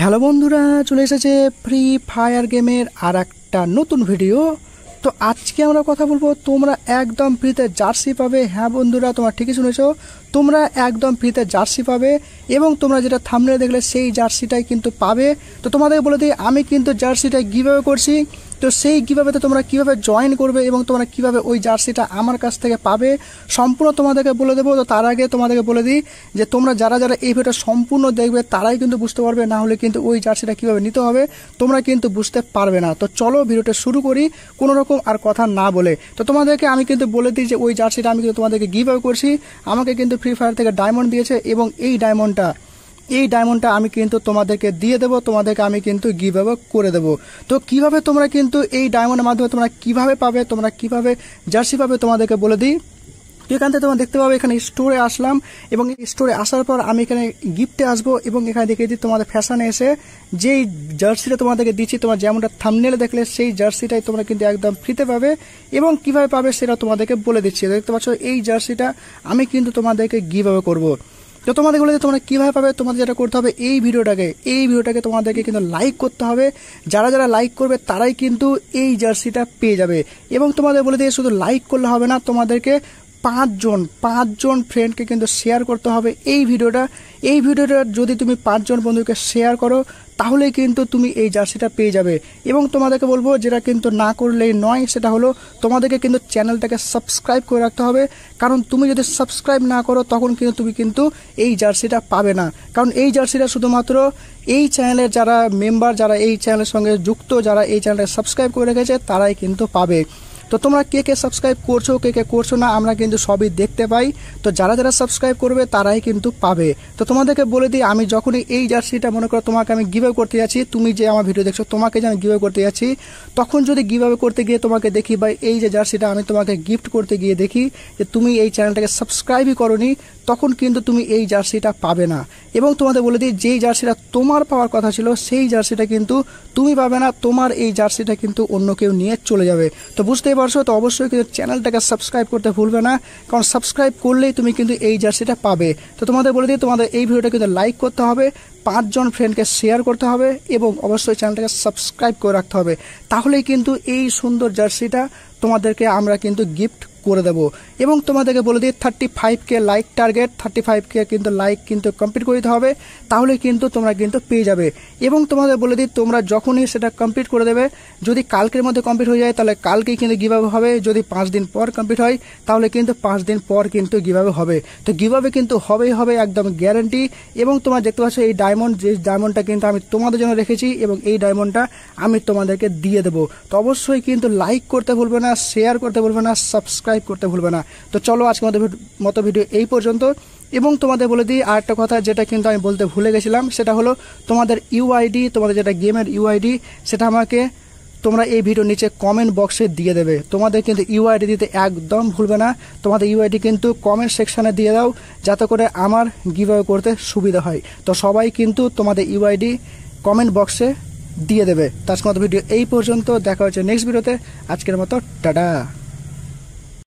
Hello বন্ধুরা, চলে এসেছে ফ্রি ফায়ার গেমের আর একটা নতুন ভিডিও তো আজকে আমরা কথা বলব, তোমরা একদম ফ্রিতে জার্সি পাবে। হ্যাঁ বন্ধুরা, তোমরা ঠিকই শুনেছ, তোমরা একদম ফ্রিতে জার্সি পাবে এবং তোমরা যেটা থামলে দেখলে সেই জার্সিটাই কিন্তু পাবে। তো তোমাদের বলে দিই, আমি কিন্তু জার্সিটাই গিভ করছি। তো সেই কীভাবে তোমরা কীভাবে জয়েন করবে এবং তোমরা কীভাবে ওই জার্সিটা আমার কাছ থেকে পাবে, সম্পূর্ণ তোমাদেরকে বলে দেবো। তো তার আগে তোমাদেরকে বলে দিই যে তোমরা যারা যারা এই ভিডিওটা সম্পূর্ণ দেখবে, তারাই কিন্তু বুঝতে পারবে, না হলে কিন্তু ওই জার্সিটা কীভাবে নিতে হবে, তোমরা কিন্তু বুঝতে পারবে না। তো চলো ভিডিওটা শুরু করি, কোনো রকম আর কথা না বলে। তো তোমাদেরকে আমি কিন্তু বলে দিই যে ওই জার্সিটা আমি কিন্তু তোমাদেরকে গিভ করছি। আমাকে কিন্তু ফ্রি ফায়ার থেকে ডায়মন্ড দিয়েছে এবং এই ডায়মন্ডটা এই ডায়মন্ডটা আমি কিন্তু তোমাদেরকে দিয়ে দেবো, তোমাদেরকে আমি কিন্তু গিভ করে দেবো। তো কীভাবে তোমরা কিন্তু এই ডায়মন্ডের মাধ্যমে তোমরা কীভাবে পাবে, তোমরা কীভাবে জার্সি পাবে তোমাদেরকে বলে দিই। তো এখান থেকে তোমরা দেখতে পাবে, এখানে স্টোরে আসলাম এবং স্টোরে আসার পর আমি এখানে গিফটে আসব এবং এখানে দেখে দিই তোমাদের ফ্যাশনে এসে যেই জার্সিটা তোমাদেরকে দিচ্ছি, তোমার যেমনটা থামনেলে দেখলে সেই জার্সিটাই তোমরা কিন্তু একদম ফ্রিতে পাবে এবং কীভাবে পাবে সেটা তোমাদেরকে বলে দিচ্ছি। দেখতে পাচ্ছ, এই জার্সিটা আমি কিন্তু তোমাদেরকে গিভ করব। তো তোমাদের বলে তোমরা কীভাবে পাবে? তোমাদের যেটা করতে হবে, এই ভিডিওটাকে এই ভিডিওটাকে তোমাদেরকে কিন্তু লাইক করতে হবে। যারা যারা লাইক করবে, তারাই কিন্তু এই জার্সিটা পেয়ে যাবে। এবং তোমাদের বলে দিয়ে শুধু লাইক করলে হবে না, তোমাদেরকে পাঁচজন পাঁচজন ফ্রেন্ডকে কিন্তু শেয়ার করতে হবে এই ভিডিওটা। এই ভিডিওটা যদি তুমি পাঁচজন বন্ধুকে শেয়ার করো তাহলে কিন্তু তুমি এই জার্সিটা পেয়ে যাবে। এবং তোমাদেরকে বলব, যেটা কিন্তু না করলেই নয়, সেটা হলো তোমাদেরকে কিন্তু চ্যানেলটাকে সাবস্ক্রাইব করে রাখতে হবে। কারণ তুমি যদি সাবস্ক্রাইব না করো, তখন কিন্তু তুমি কিন্তু এই জার্সিটা পাবে না। কারণ এই জার্সিটা শুধুমাত্র এই চ্যানেলের যারা মেম্বার যারা এই চ্যানেলের সঙ্গে যুক্ত, যারা এই চ্যানেলটা সাবস্ক্রাইব করে রেখেছে, তারাই কিন্তু পাবে। তো তোমরা কে কে সাবস্ক্রাইব করছ, কে কে করছ না, আমরা কিন্তু সবই দেখতে পাই। তো যারা যারা সাবস্ক্রাইব করবে, তারাই কিন্তু পাবে। তো তোমাদেরকে বলে দিই, আমি যখনই এই জার্সিটা মনে করো তোমাকে আমি গিভ করতে যাচ্ছি, তুমি যে আমার ভিডিও দেখছ, তোমাকে যে আমি গিভ করতে যাচ্ছি, তখন যদি গিভ করতে গিয়ে তোমাকে দেখি বা এই যে জার্সিটা আমি তোমাকে গিফট করতে গিয়ে দেখি, যে তুমি এই চ্যানেলটাকে সাবস্ক্রাইবই করনি তখন কিন্তু তুমি এই জার্সিটা পাবে না। এবং তোমাদের বলে দিই, যেই জার্সিটা তোমার পাওয়ার কথা ছিল, সেই জার্সিটা কিন্তু তুমি পাবে না, তোমার এই জার্সিটা কিন্তু অন্য কেউ নিয়ে চলে যাবে। তো বুঝতেই পারছ, তো অবশ্যই কিন্তু চ্যানেলটাকে সাবস্ক্রাইব করতে ভুলবে না, কারণ সাবস্ক্রাইব করলেই তুমি কিন্তু এই জার্সিটা পাবে। তো তোমাদের বলে দিই, তোমাদের এই ভিডিওটা কিন্তু লাইক করতে হবে, পাঁচজন ফ্রেন্ডকে শেয়ার করতে হবে, এবং অবশ্যই চ্যানেলটাকে সাবস্ক্রাইব করে রাখতে হবে। তাহলেই কিন্তু এই সুন্দর জার্সিটা তোমাদেরকে আমরা কিন্তু গিফট করে দেবো। এবং তোমাদেরকে বলে দিই থার্টি ফাইভকে লাইক টার্গেট থার্টি ফাইভকে কিন্তু লাইক কিন্তু কমপ্লিট করে দিতে হবে, তাহলে কিন্তু তোমরা কিন্তু পেয়ে যাবে। এবং তোমাদের বলে দিই, তোমরা যখনই সেটা কমপ্লিট করে দেবে, যদি কালকের মধ্যে কমপ্লিট হয়ে যায়, তাহলে কালকেই কিন্তু গিভাবে হবে। যদি পাঁচ দিন পর কমপ্লিট হয়, তাহলে কিন্তু পাঁচ দিন পর কিন্তু গিভাবে হবে। তো গিভাবে কিন্তু হবেই হবে, একদম গ্যারান্টি এবং তোমরা দেখতে পাচ্ছ, এই ডায়মন্ড যে ডায়মন্ডটা কিন্তু আমি তোমাদের জন্য রেখেছি, এবং এই ডায়মন্ডটা আমি তোমাদেরকে দিয়ে দেবো। তো অবশ্যই কিন্তু লাইক করতে ভুলবে না শেয়ার করতে ভুলবে না সাবস্ক্রাইব করতে ভুলবে না। তো চলো আজকে আমাদের মতো ভিডিও এই পর্যন্ত। এবং তোমাদের বলে দিই আর একটা কথা যেটা কিন্তু আমি বলতে ভুলে গেছিলাম, সেটা হলো তোমাদের ইউআইডি তোমাদের যেটা গেমের ইউআইডি সেটা আমাকে তোমরা এই ভিডিও নিচে কমেন্ট বক্সে দিয়ে দেবে। তোমাদের কিন্তু ইউআইডি দিতে একদম ভুলবে না। তোমাদের ইউআইডি কিন্তু কমেন্ট সেকশানে দিয়ে দাও, যাতে করে আমার গিভ করতে সুবিধা হয়। তো সবাই কিন্তু তোমাদের ইউআইডি কমেন্ট বক্সে দিয়ে দেবে। তার মতো ভিডিও এই পর্যন্ত। দেখা হচ্ছে নেক্সট ভিডিওতে আজকের মতো টাটা।